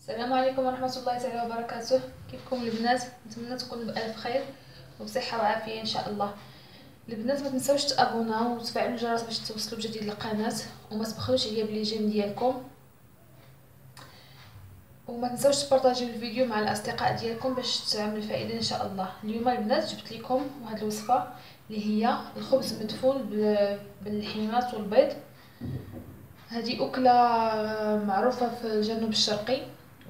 السلام عليكم ورحمة الله تعالى وبركاته. كيفكم البنات؟ نتمنى تكونوا بألف خير وبصحة وعافية إن شاء الله. البنات ما تنساوش تابوناو وتفعلوا الجرس باش توصلوا بجديد القناة وما تبخلوش عليا بلي جيم ديالكم. وما تنساوش تبارطاجيو الفيديو مع الأصدقاء ديالكم باش تعمل الفائده إن شاء الله. اليوم البنات جبت لكم واحد الوصفة اللي هي الخبز مدفون باللحيمات والبيض. هذه أكلة معروفة في الجنوب الشرقي.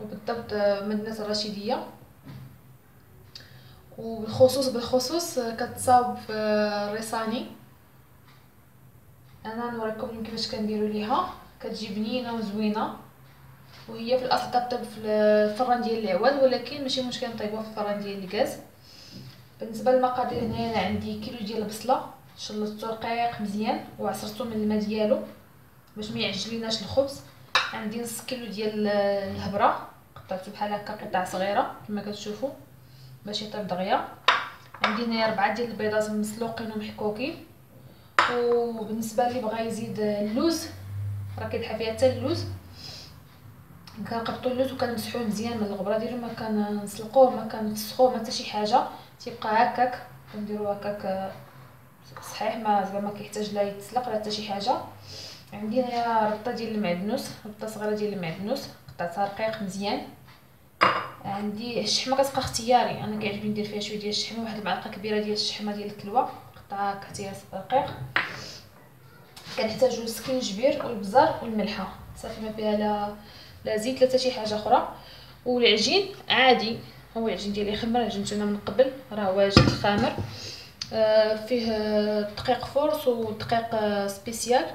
وبالضبط مدينة الرشيديه وبالخصوص بالخصوص كتصاوب في الريساني أنا نوريكم كيفاش كنديروا ليها. كتجي بنينه وزوينة. وهي في الأصل كطيب في الفران ديال العواد ولكن ماشي مشكل نطيبوها في الفران ديال الغاز بالنسبة للمقادير هنايا أنا عندي كيلو ديال البصله شلطته رقيق مزيان وعصرته من الماء ديالو باش ما يعجليناش الخبز. عندي نص كيلو ديال الهبرة. قطعته بحال هكا قطع صغيرة كما كتشوفوا باش يطيب دغيا. عندي هنايا ربعة ديال البيضات مسلوقين ومحكوكين وبالنسبة اللي بغى يزيد اللوز راه كيدحى فيها حتى اللوز. كنقبطوا اللوز وكنمسحوه مزيان من الغبرة ديالو ما كنسلقوه ما كنفسخوه ما حتى شي حاجة. تيبقى هكاك كنديرو هكاك صحيح ما زعما ما كيحتاج لا يتسلق لا حتى شي حاجة. عندي هنايا ربطة ديال المعدنوس ربطة صغيرة ديال المعدنوس قطعتها رقيق مزيان. عندي الشحمة كتبقى اختياري. أنا كيعجبني ندير فيها شوية ديال الشحمة واحد المعلقه كبيرة ديال الشحمة ديال الكلوة. قطعها هكا رقيق كنحتاجو السكينجبير والبزار والملحة. صافي ما فيها لا لا زيت لا حتى شي حاجة أخرى. والعجين عادي. هو العجين ديالي خمر عجنته أنا من قبل. راه واجد خامر. آه فيه دقيق force ودقيق spécial.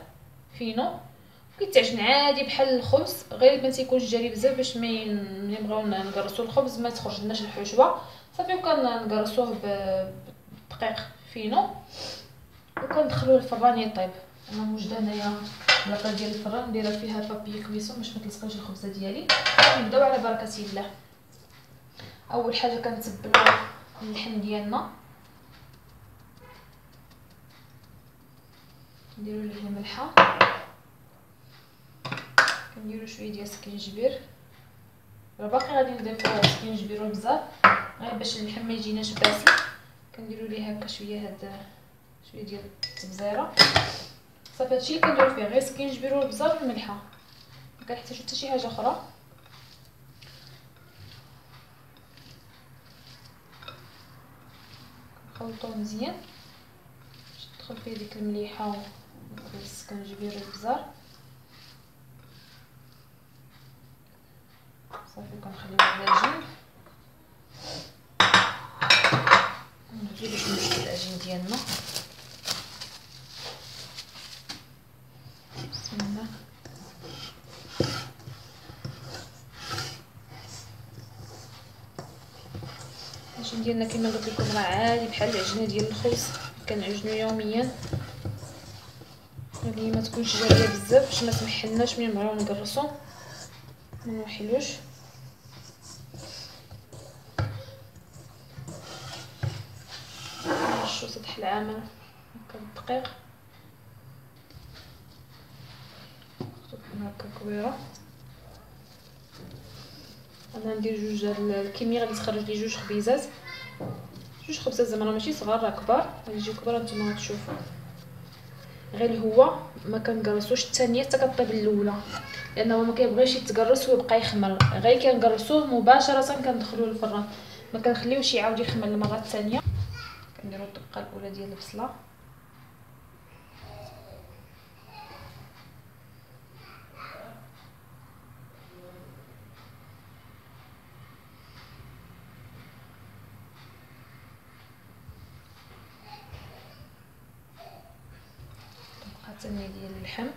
فينو. كيتعجن عادي بحال الخبز غير ما تيكونش جاري بزاف باش ملي نبغيو نقرصو الخبز ما تخرج لناش الحشوة. صافي وكنقرصوه بدقيق فينو وكندخلوه الفران يطيب. أنا موجده هنايا لاطا ديال الفران نديرها فيها papier cuisson باش ما تلصقش الخبزه ديالي. نبداو على بركة الله. أول حاجة كنتبلو اللحم ديالنا. نديرو ليه الملحة. كنديرو شوية ديال السكينجبير راه باقي غادي نضيفو السكينجبير والبزار غير باش اللحم ما يجيناش باسل. كنديرو ليه هكا شوية هاد شوية ديال التبزيرة. صافي هادشي اللي كنديرو فيه غير سكينجبير والبزار والملحه مكنحتاجو حتى شي حاجة أخرى. نخلطوه مزيان. باش تدخل فيه ديك المليحة والسكنجبير والبزار كنخليو على جنب باش نشد العجين ديالنا العجين ديالنا كما قلت لكم راه عادي بحال العجينة ديال الخبز كنعجنو يوميا هذه ما تكونش جارية بزاف باش ما تمحلناش ملي نبغيو نقرصو ما نوحلوش. العامل هكا بالدقيق. هكا كبيرة. أنا ندير جوج الكميه غادي تخرج لي جوج خبيزات. جوج خبزات زعما ماشي صغار راه كبار. غادي يجيو كبار نتوما غتشوفوا غير هو ما كنقرصوش الثانية حتى كطيب الأولى. لأنه ما كيبغيش يتقرص ويبقى يخمر. غير كنقرصوه مباشرة كندخلوه للفران. ما كنخليوش يعاود يخمر المرة الثانية كنديرو الدقة الأولى ديال البصله الثانية ديال اللحم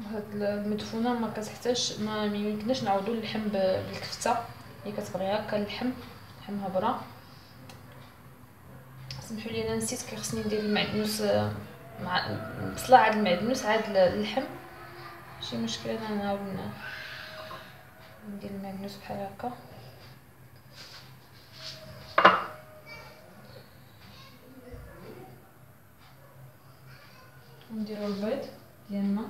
هاد المدفونة ما كتحتاجش ما يمكنش نعوضوا اللحم بالكفتة. اللي كتبغي هكا اللحم لحم هبره سمحوا لي أنا نسيت كي خصني ندير المعدنوس آه، مع البصله عاد المعدنوس عاد اللحم. ماشي مشكل أنا نعاود ندير المعدنوس بحال هكا. نديرو البيض ديالنا.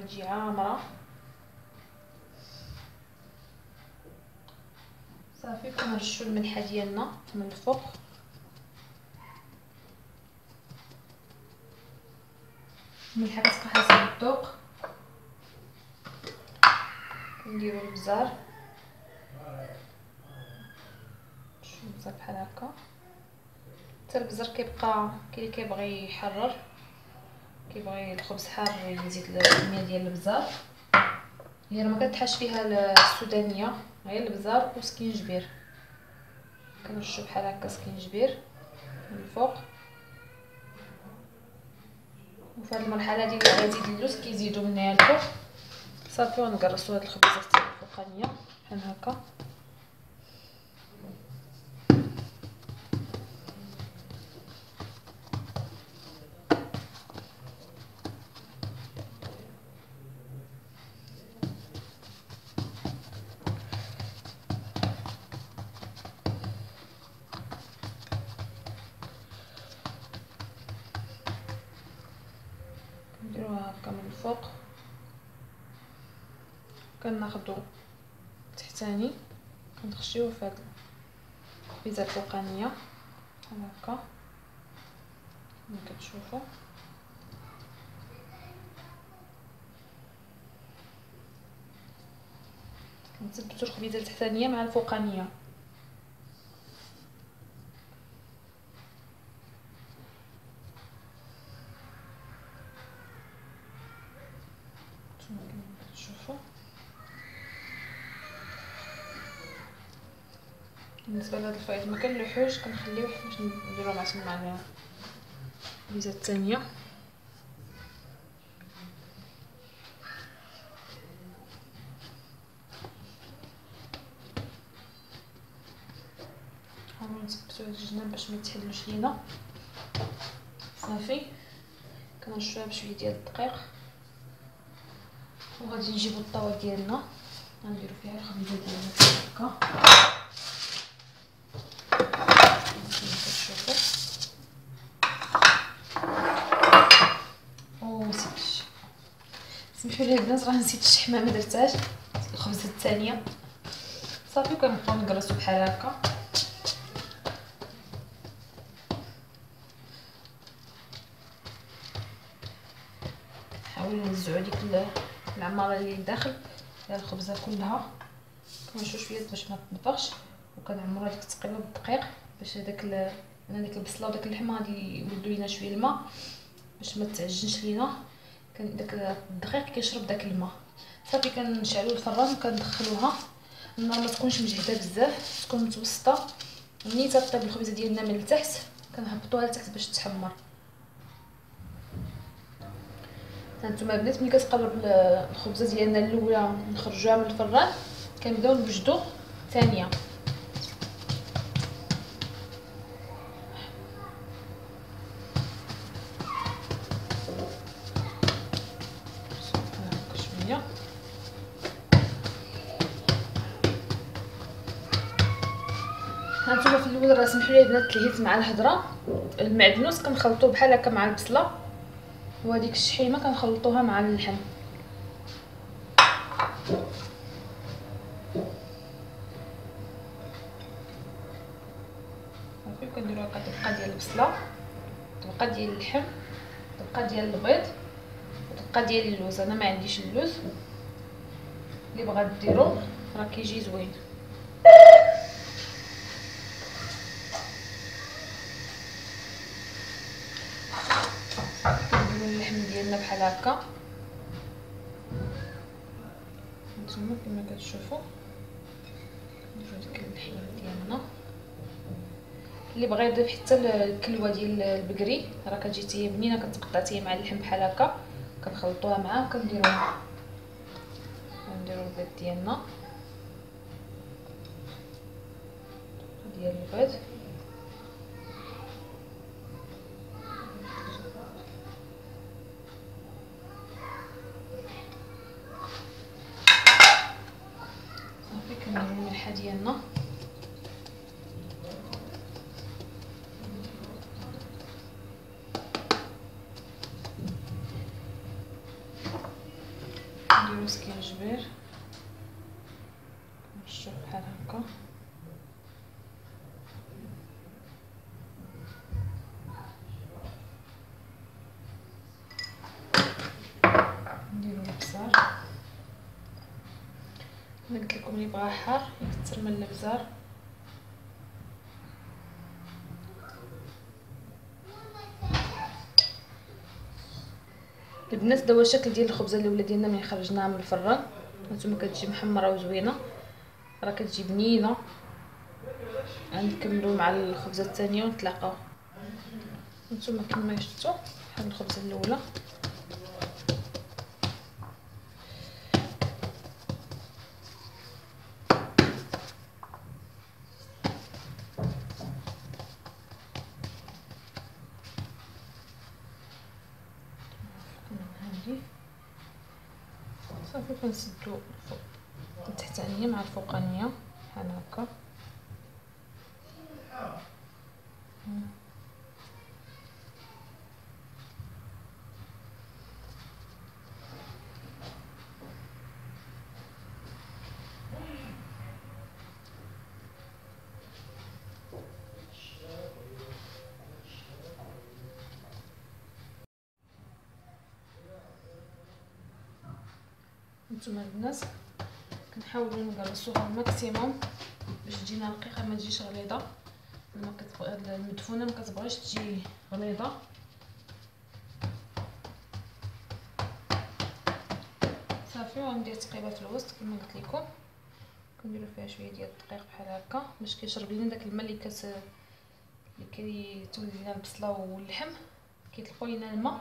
تجي عامره صافي كنرشو الملحه ديالنا من الفوق الملحه كتبقى حسب الذوق نديرو البزار. شوية البزار بحال هكا. حتى البزار كيبقى كاين اللي كيبغي يحرر. كيبغي الخبز حار يزيد الكميه ديال البزار. هي ما كتحاش فيها السودانية غير البزار وسكينجبير كنرشو بحال هكا سكينجبير من الفوق. وفي هذه المرحلة هذه غنزيد اللوز كيزيدو من الفوق صافي ونقرصو هاد الخبيزات الفوقانية بحال هكا. هكا من الفوق. كناخدو تحتاني. كنخشيوه في هاد البيتزا الفوقانية. بحال هكا كما كتشوفوا كنثبتو الخبيزة التحتانية مع الفوقانية. بالنسبة لهاد الفايض ما كنلوحوش كنخليوه باش نديرو مع مع البيزا الثانية نحاولو نثبتو هاد الجناب باش ما يتحلوش لينا. صافي. كنرشوها بشوية ديال الدقيق. وغادي نجيبو الطاوة ديالنا. غنديرو فيها الخبيزه ديالنا هكا. لي البنات راه نسيت الشحمه ما درتهاش. الخبزه الثانية صافي كنبقاو نقرصو بحال هكا. نحاول نوزعو ديك العمارة اللي داخل ديال الخبزة كلها. كنشوف شوية باش ما تنفخش وكنعمرها ديك التقريبه بالدقيق باش هذاك أنا ديك البصلة وداك اللحم غادي يولدوا لينا شوية الماء باش ما تعجنش لينا. داك الدقيق كيشرب داك الماء. صافي كنشعلوا الفران وكندخلوها. النار ما تكونش مجهدة بزاف تكون متوسطة. ملي تطيب الخبيزة ديالنا من التحت كنهبطوها لتحت باش تحمر هانتوما البنات ملي كتقرب الخبزة ديالنا الأولى نخرجوها من الفران كنبداو نوجدو الثانية هانتوما في الأول راه سمحوا لي البنات تلهيت مع الهضرة. المعدنوس كنخلطوه بحال هكا مع البصلة. وهذيك الشحيمة كنخلطوها مع اللحم. صافي كنديرو هكا طبقة ديال البصلة طبقة ديال اللحم طبقة ديال البيض وطبقه ديال اللوز. أنا ما عنديش اللوز. اللي بغات ديرو راه كيجي زوين. اللحم ديالنا بحال هكا. نتوما كما كتشوفوا نديرو ديك اللحم ديالنا. اللي بغى يضيف حتى الكلوة ديال البقري راه كتجي هي بنينه كتقطع هي مع اللحم بحال هكا. كنخلطوها معاه كنديروها نديرو البيض ديالنا. ديال البيض. الملحه ديالنا نديرو سكينجبير نرشو بحال هكا. نديرو الابزار أنا قلت لكم اللي بغا حار يكثر من الابزار. البنات دابا الشكل ديال الخبزه الأولى ديالنا ملي خرجناها من الفران هانتوما كتجي محمرة وزوينة. راه كتجي بنينة. غنكملو مع الخبزة الثانية ونتلاقاو. هانتوما كما شفتوا بحال الخبزة الأولى صافي كنسدو التحتانيه مع الفوقانية بحال هكا. نتوما البنات كنحاولوا نقرصوها ال maximum باش تجينا رقيقه ما تجيش غليظة. ما كتبغى المدفونة ما كتبغيش تجي غليظة. صافي وغندير تقريبا في الوسط كما قلت لكم. كنديروا فيها شوية ديال الدقيق بحال هكا باش كيشرب لينا داك الماء اللي كت اللي كيتولد لينا البصلة واللحم. كيطلقوا لينا الماء.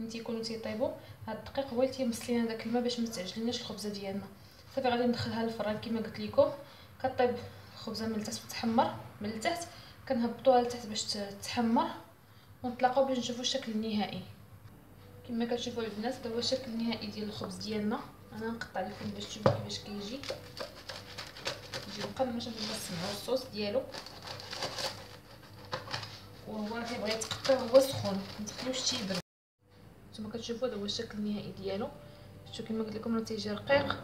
ملي تيكونوا تيطيبوا هاد الدقيق هو اللي تيمص لينا داك الماء باش ما تعجلناش الخبزة ديالنا. صافي غادي ندخلها للفران كما قلت لكم كطيب الخبزه من التحت وتحمر من التحت كنهبطوها لتحت باش تحمر ونطلقوا باش نشوفوا الشكل النهائي. كما كتشوفوا البنات هذا هو الشكل النهائي ديال الخبز ديالنا. أنا نقطع لكم باش تشوفوا كيفاش كيجي. يجي مقرمش باش تسمعوا الصوص ديالو. وهو كيبغي يتقطع هو سخون. ما تخليوش تيبرد. نتوما كتشوفوا هذا هو الشكل النهائي ديالو. شفتوا كما قلت لكم راه تيجي رقيق.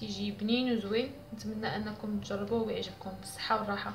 تيجي بنين وزوين نتمنى أنكم تجربوه ويعجبكم. بالصحة والراحة.